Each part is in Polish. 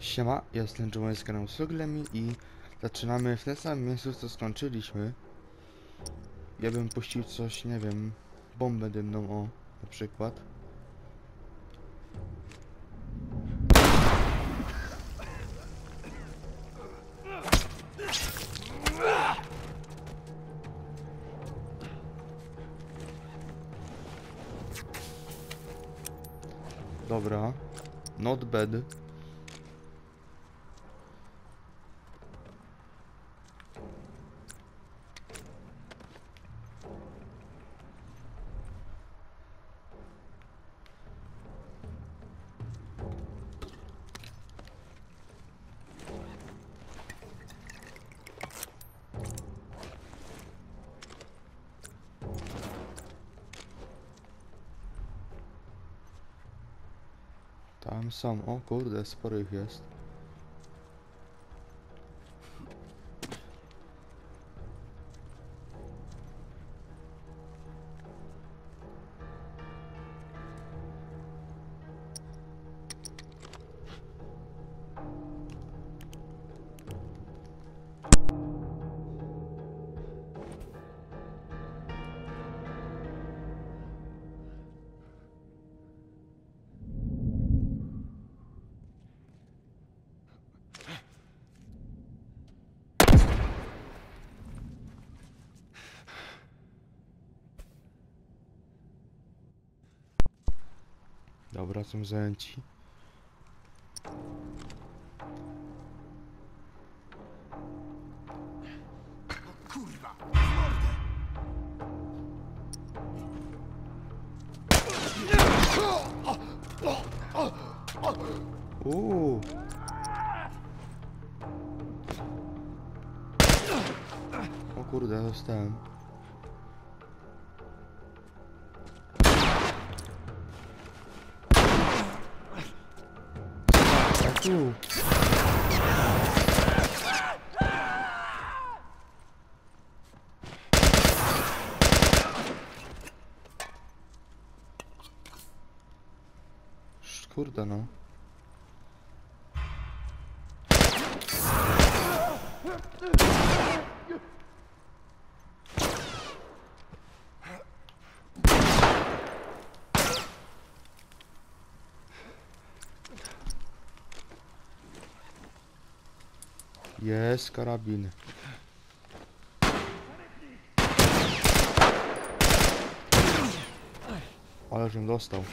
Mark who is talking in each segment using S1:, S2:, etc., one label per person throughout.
S1: Siema, jestem Joey z kanału Soglemi i zaczynamy w tym samym miejscu co skończyliśmy. Ja bym puścił coś, nie wiem, bombę dymną, o, na przykład. Dobra, not bad. Tam są, o kurde, sporo ich jest. Dobra, są zajęci.
S2: Kurwa!
S1: Uuu. O kurde, dostałem. Jest karabin. Ale żem dostał.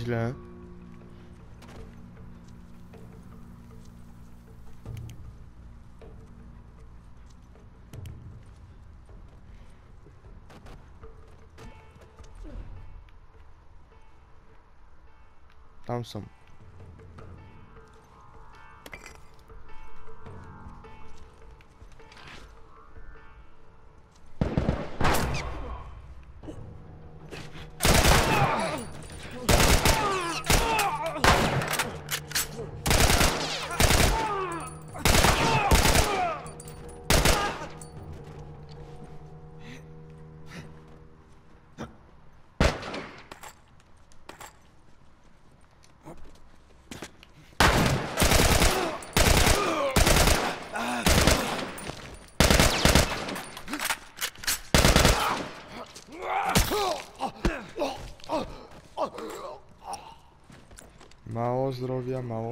S1: Nieźle. Tam są.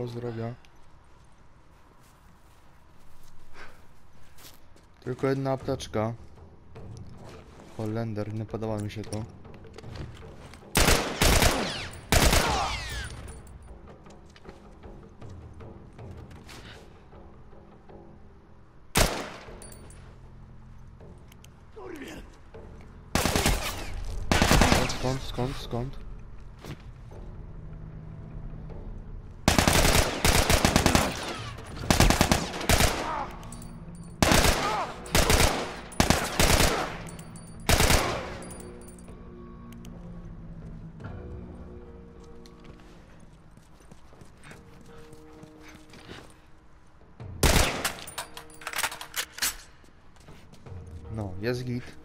S1: Zdrowia. Tylko jedna apteczka. Holender, nie podoba mi się to. Skąd, skąd, skąd? Jest git.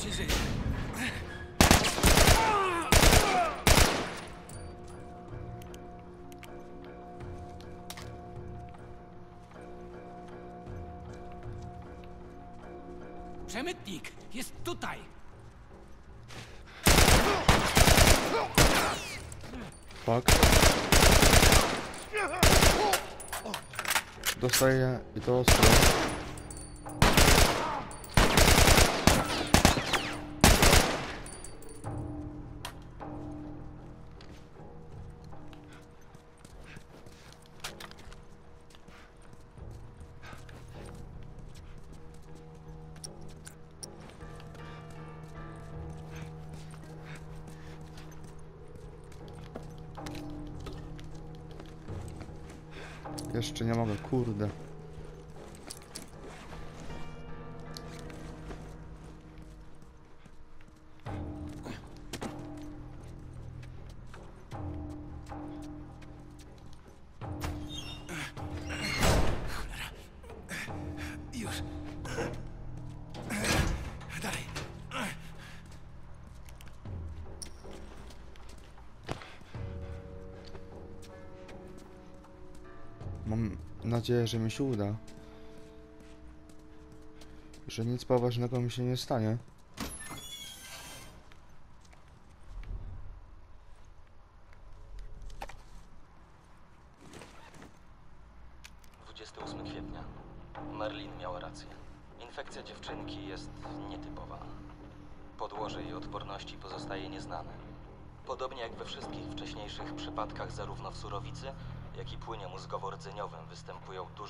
S2: Się dzieje? Przemytnik jest tutaj!
S1: Fuck. Dostaję i to ostro. Jeszcze nie mogę, kurde. Mam nadzieję, że mi się uda. Że nic poważnego mi się nie stanie.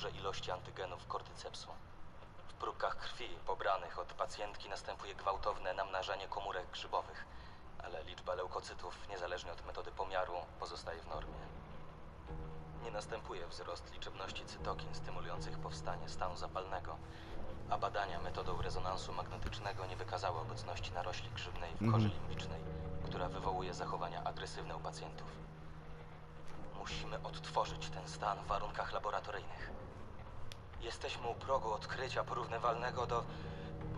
S3: Duże ilości antygenów kordycepsu. W próbkach krwi pobranych od pacjentki następuje gwałtowne namnażanie komórek grzybowych, ale liczba leukocytów, niezależnie od metody pomiaru, pozostaje w normie. Nie następuje wzrost liczebności cytokin stymulujących powstanie stanu zapalnego, a badania metodą rezonansu magnetycznego nie wykazały obecności narośli grzybnej w
S1: Mhm.
S3: limbicznej, która wywołuje zachowania agresywne u pacjentów. Musimy odtworzyć ten stan w warunkach laboratoryjnych. Jesteśmy u progu odkrycia porównywalnego do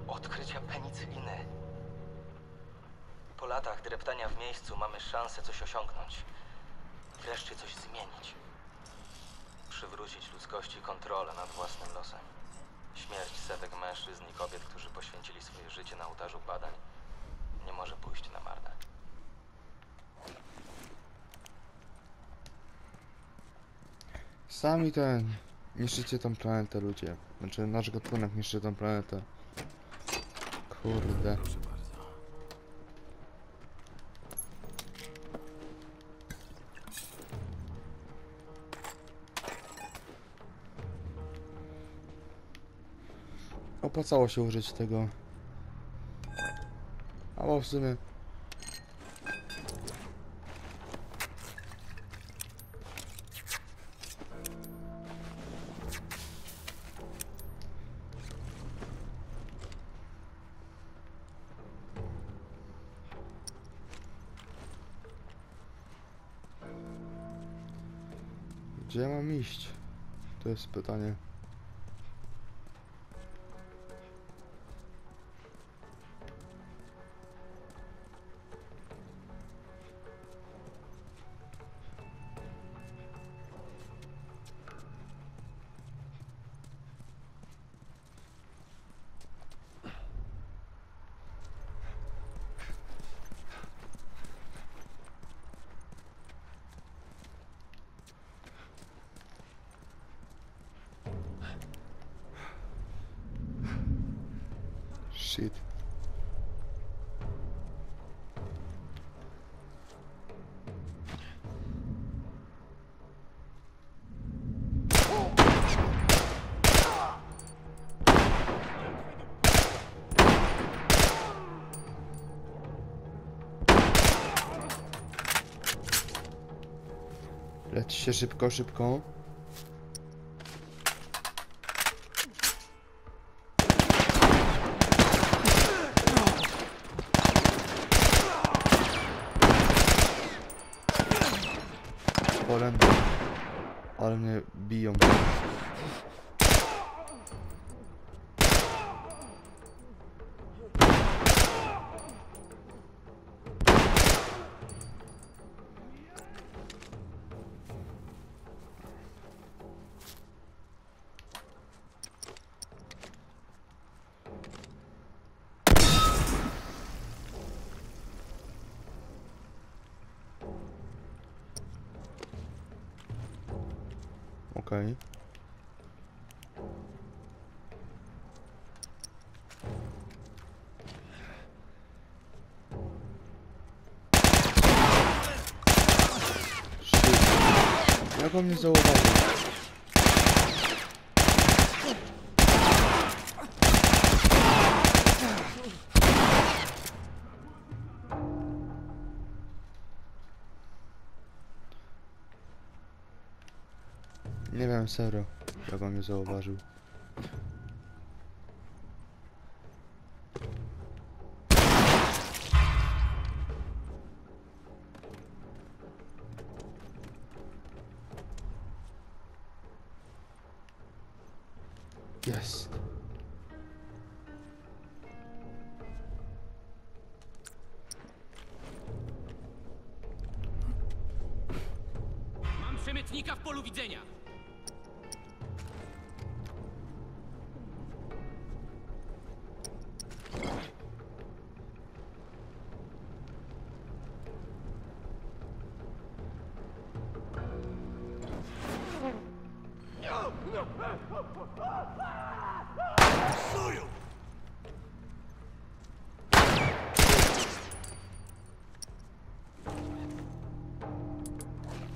S3: odkrycia penicyliny. Po latach dreptania w miejscu mamy szansę coś osiągnąć. Wreszcie coś zmienić. Przywrócić ludzkości kontrolę nad własnym losem. Śmierć setek mężczyzn i kobiet, którzy poświęcili swoje życie na ołtarzu badań, nie może pójść na marne.
S1: Sami ten. Niszczycie tą planetę, ludzie. Znaczy, nasz gatunek niszczy tą planetę. Kurde. Opłacało się użyć tego. Albo w sumie. Jest pytanie. shit. Się szybko, szybko. On mnie zauważył? Nie wiem serio, jak on mnie zauważył.
S2: Mam przemytnika w polu widzenia.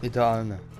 S1: Idealne.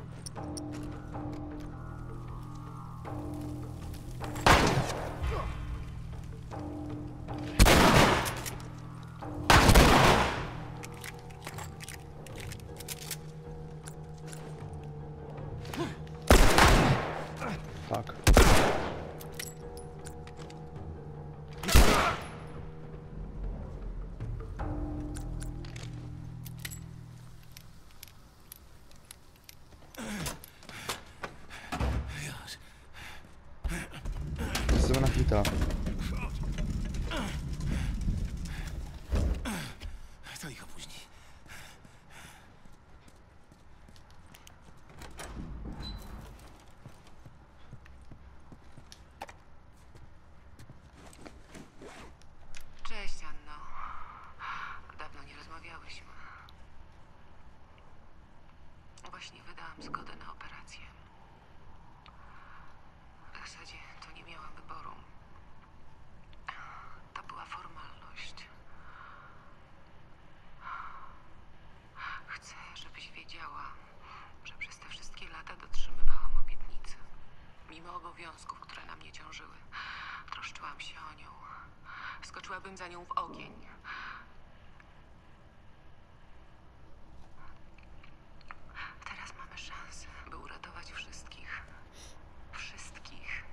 S4: W ogień. Teraz mamy szansę, by uratować wszystkich. Wszystkich.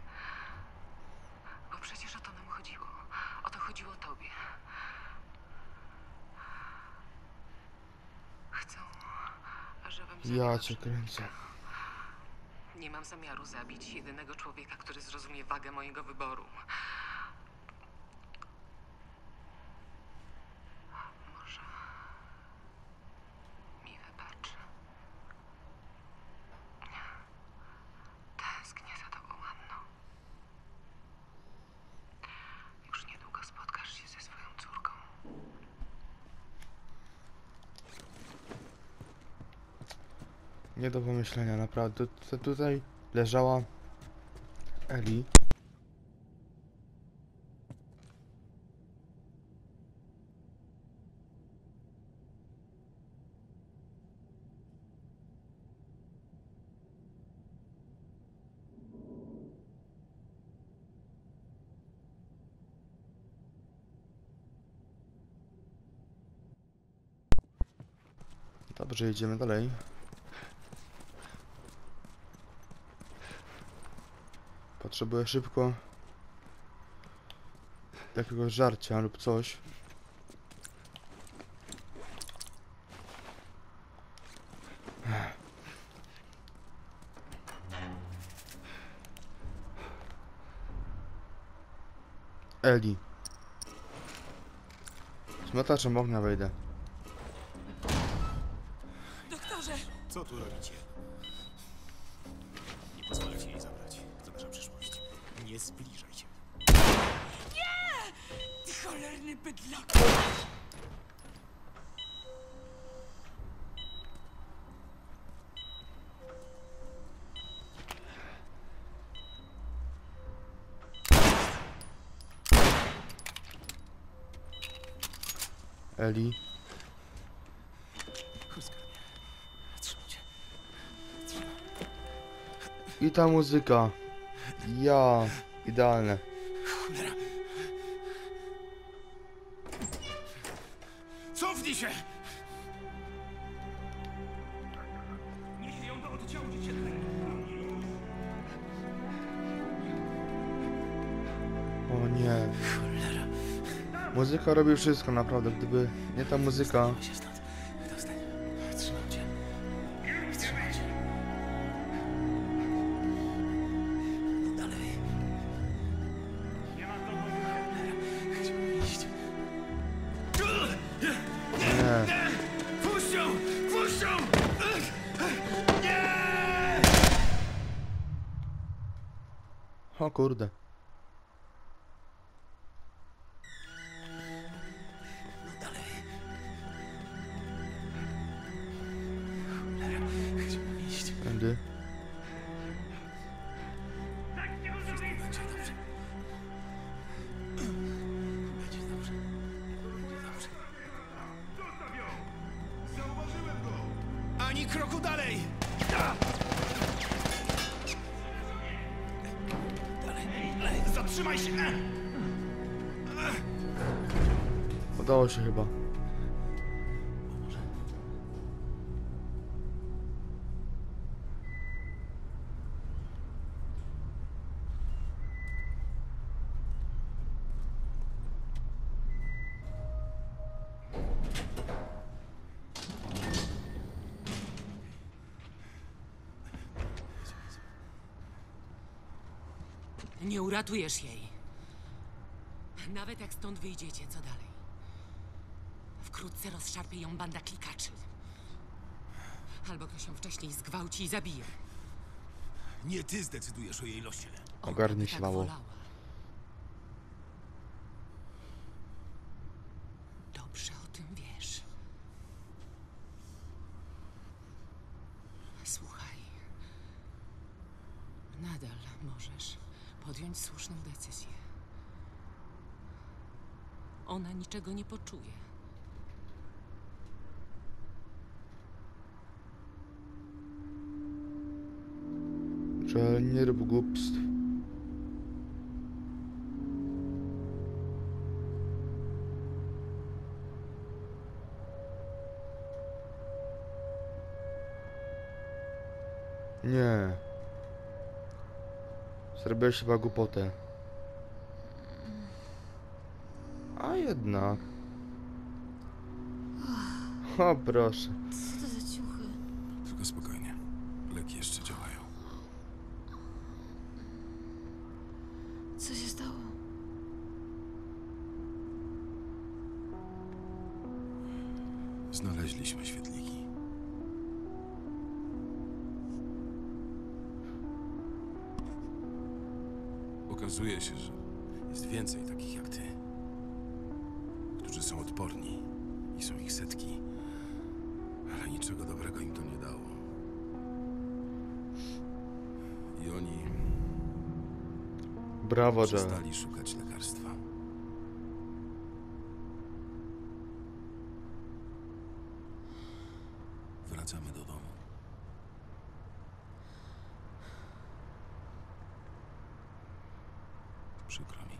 S4: Bo przecież o to nam chodziło. O to chodziło tobie. Chcą, żebym
S1: Ja cię kręcę.
S4: nie mam zamiaru zabić jedynego człowieka, który zrozumie wagę mojego wyboru. Może mi wybaczy. Tęsknię za tobą, Anno. Już niedługo spotkasz się ze swoją córką.
S1: Nie do pomyślenia, naprawdę. Tu- Tutaj leżała Eli. Dobrze, idziemy dalej. Potrzebuję szybko jakiegoś żarcia lub coś. Eli. Zmiotaczem ognia wejdę.
S2: Doktorze!
S5: Co tu robicie? Zbliżaj się.
S2: Ty cholerny bydlak!
S1: Eli. I ta muzyka. Ja. Idealne.
S5: Cholera. Cofnij się! Niesie ją do oddziału dziecięcego.
S1: O nie.
S5: Cholera.
S1: Muzyka robi wszystko naprawdę. Gdyby nie ta muzyka. O kurde.
S5: No
S2: Nie uratujesz jej. Nawet jak stąd wyjdziecie, co dalej? Wkrótce rozszarpie ją banda klikaczy. Albo ktoś ją wcześniej zgwałci i zabije.
S5: Nie ty zdecydujesz o jej losie.
S2: Ona
S1: Ogarnij
S2: by
S1: się,
S2: tak
S1: mało.
S2: wolała. Dobrze o tym wiesz. Słuchaj. Nadal możesz podjąć słuszną decyzję. Ona niczego nie poczuje.
S1: Że nie rób głupstw. Nie. Zrobiłeś chyba głupotę. A jednak. O proszę.
S6: Co to za ciuchy?
S5: Tylko spokojnie. Leki jeszcze działają.
S6: Co się stało?
S5: Znaleźliśmy świetliki. Okazuje się, że jest więcej takich jak ty, którzy są odporni i są ich setki, ale niczego dobrego im to nie dało. I oni
S1: Brawo, Joe.
S5: przestali szukać lekarstwa. Wracamy do domu. Przykro mi.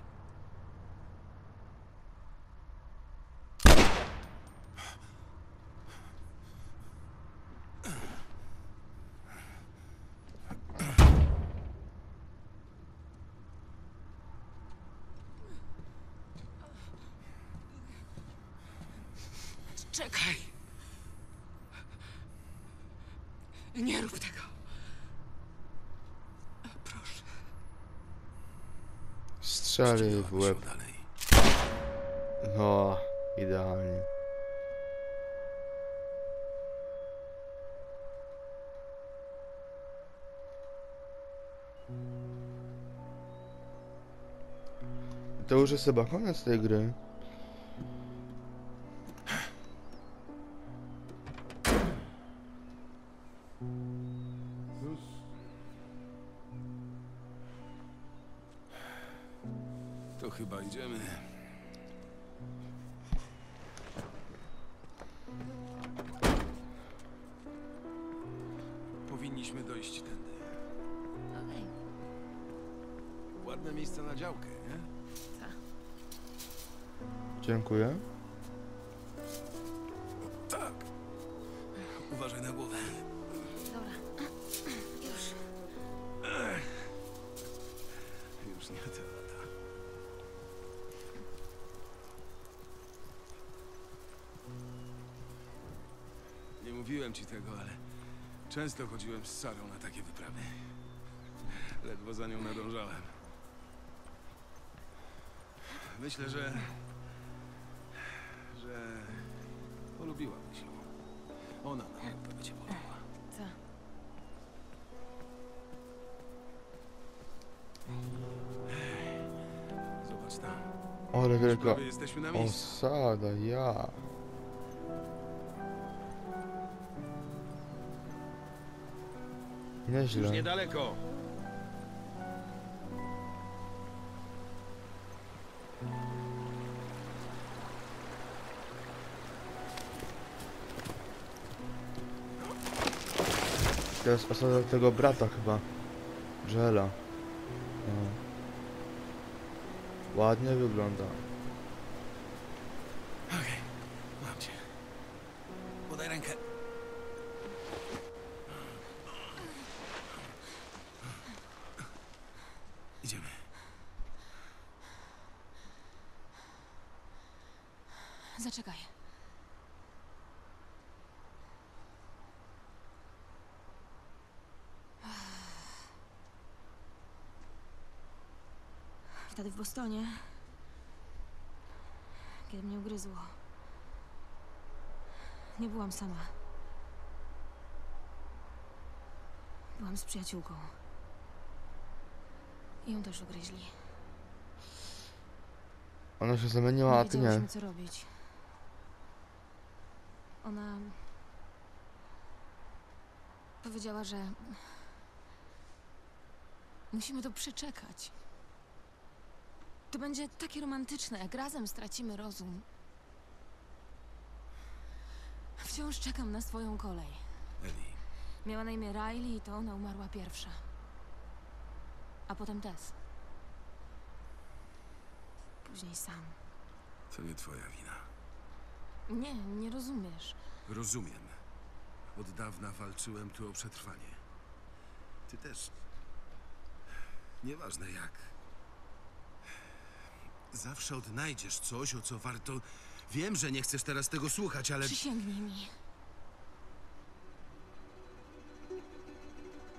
S4: Czekaj. Nie rób tego. Proszę.
S1: Strzeli w łeb.
S5: dalej.
S1: No, idealnie. To już jest chyba koniec tej gry.
S5: To chyba idziemy. Powinniśmy dojść tędy.
S6: Okej.
S5: Ładne miejsce na działkę, nie?
S1: Dziękuję.
S5: Często chodziłem z Sarą na takie wyprawy. Ledwo za nią nadążałem. Myślę, że... że... polubiłabyś ją. Ona na pewno by cię polubała.
S6: Co?
S5: Zobacz tam.
S1: Ale wielka osada, ja. Nieźle.
S5: niedaleko.
S1: To jest osada tego brata chyba. Żela. No. Ładnie wygląda.
S5: Okej, mam cię. Podaj rękę. Idziemy.
S6: Zaczekaj. Wtedy w Bostonie, kiedy mnie ugryzło, nie byłam sama. Byłam z przyjaciółką. I ją też ugryźli.
S1: Ona się zamieniła, a ty nie.
S6: wiedziałyśmy, co robić. Ona powiedziała, że musimy to przeczekać. To będzie takie romantyczne, jak razem stracimy rozum. Wciąż czekam na swoją kolej.
S5: Eli,
S6: Miała na imię Riley i to ona umarła pierwsza. A potem Tess. Później sam.
S5: to nie twoja wina.
S6: Nie, nie rozumiesz.
S5: Rozumiem. Od dawna walczyłem tu o przetrwanie. Ty też. Nieważne jak. Zawsze odnajdziesz coś, o co warto. Wiem, że nie chcesz teraz tego słuchać, ale.
S6: Przysięgnij mi.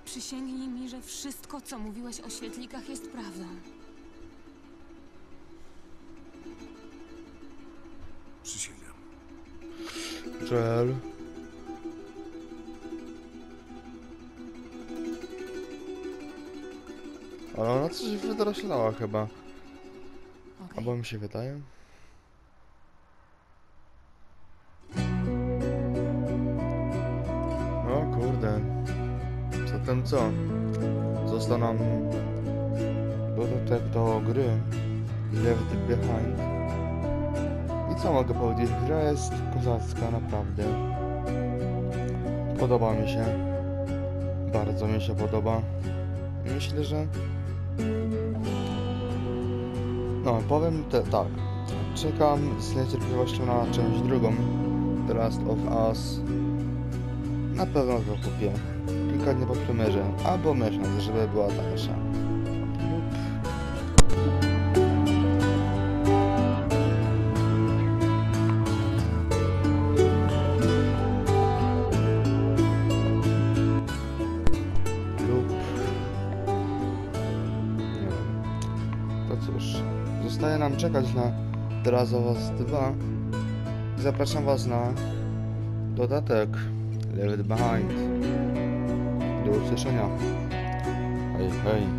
S6: Przysięgnij mi, że wszystko, co mówiłeś o świetlikach, jest prawdą.
S1: Żel. Ale ona coś wydoroślała chyba.
S6: Okej.
S1: Albo mi się wydaje. O kurde. Zatem co? Został nam dodatek do gry Left Behind. Co mogę powiedzieć? Gra jest kozacka, naprawdę. Podoba mi się. Bardzo mi się podoba. Myślę, że no, powiem te, tak. Czekam z niecierpliwością na część drugą. The Last of Us. Na pewno to kupię. Kilka dni po premierze. Albo miesiąc, żeby była tańsza. Czekać na The Last of Us 2. Zapraszam Was na dodatek Left Behind. Do usłyszenia. Hej, hej.